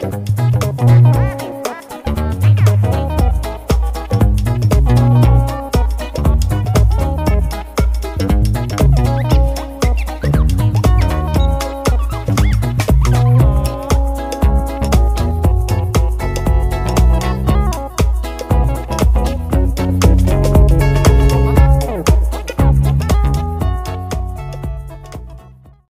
Bye.